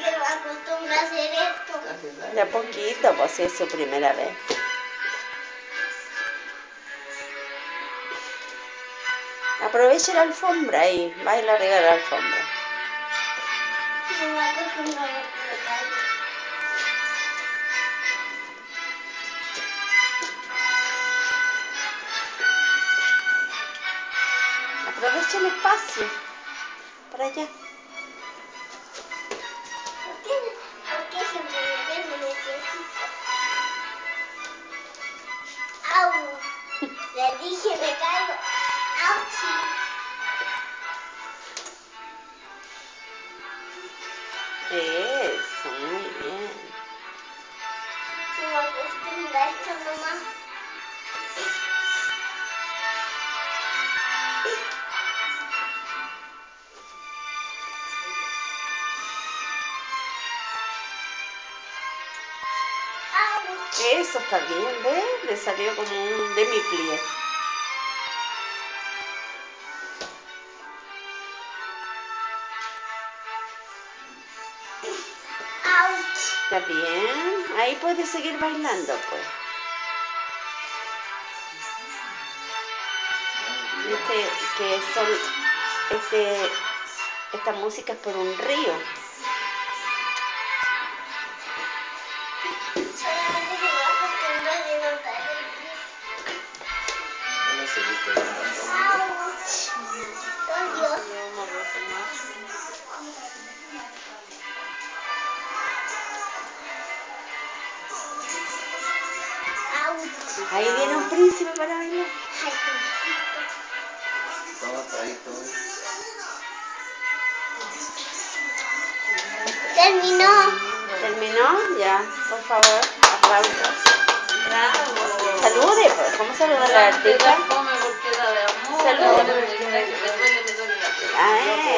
acostumbra a hacer esto. De a poquito, pues es su primera vez. Aproveche la alfombra y baila arriba de la alfombra. No. Aproveche el espacio. Para allá. Le dije me caigo. ¡Auchi! Eso, muy bien. No me acostumbro a Eso está bien, ¿ves? Le salió como un demi-plie. Está bien. Ahí puede seguir bailando, pues. Viste que son, este, esta música es por un río. Ahí viene un príncipe para bailar. ¡Ay, Todo atraído. Terminó. ¿Terminó? Ya, por favor, aplausos. Salude, pues. ¿Cómo saluda la artista? 哎